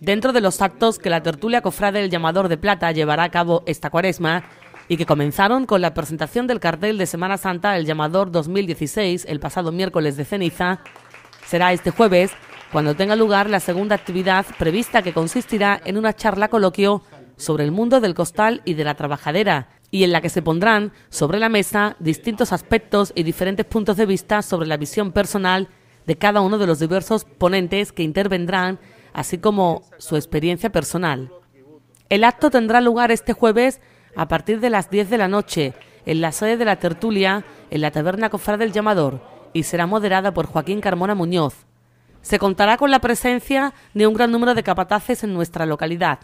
Dentro de los actos que la tertulia cofrade del Llamador de Plata llevará a cabo esta cuaresma y que comenzaron con la presentación del cartel de Semana Santa El Llamador 2016 el pasado miércoles de ceniza, será este jueves cuando tenga lugar la segunda actividad prevista que consistirá en una charla coloquio sobre el mundo del costal y de la trabajadera, y en la que se pondrán sobre la mesa distintos aspectos y diferentes puntos de vista sobre la visión personal de cada uno de los diversos ponentes que intervendrán, así como su experiencia personal. El acto tendrá lugar este jueves a partir de las 10 de la noche en la sede de la tertulia en la Taberna Cofrade del Llamador y será moderada por Joaquín Carmona Muñoz. Se contará con la presencia de un gran número de capataces en nuestra localidad.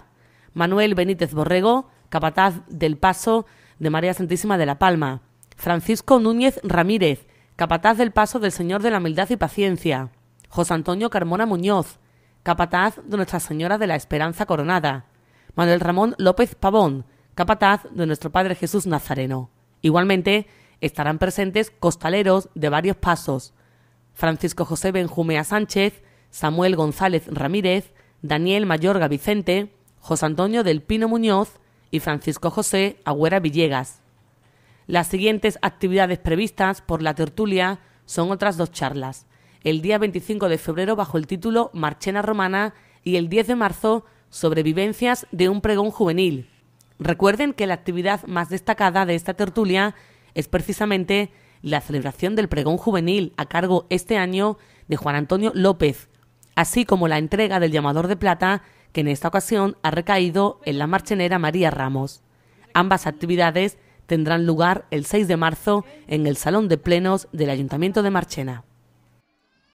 Manuel Benítez Borrego, capataz del Paso de María Santísima de la Palma. Francisco Núñez Ramírez, capataz del Paso del Señor de la Humildad y Paciencia. José Antonio Carmona Muñoz, capataz de Nuestra Señora de la Esperanza Coronada. Manuel Ramón López Pavón, capataz de nuestro Padre Jesús Nazareno. Igualmente estarán presentes costaleros de varios pasos, Francisco José Benjumea Sánchez, Samuel González Ramírez, Daniel Mayorga Vicente, José Antonio del Pino Muñoz y Francisco José Agüera Villegas. Las siguientes actividades previstas por la tertulia son otras dos charlas. El día 25 de febrero bajo el título Marchena Romana y el 10 de marzo Sobrevivencias de un pregón juvenil. Recuerden que la actividad más destacada de esta tertulia es precisamente la celebración del pregón juvenil a cargo este año de Juan Antonio López, así como la entrega del llamador de plata que en esta ocasión ha recaído en la marchenera María Ramos. Ambas actividades tendrán lugar el 6 de marzo en el Salón de Plenos del Ayuntamiento de Marchena.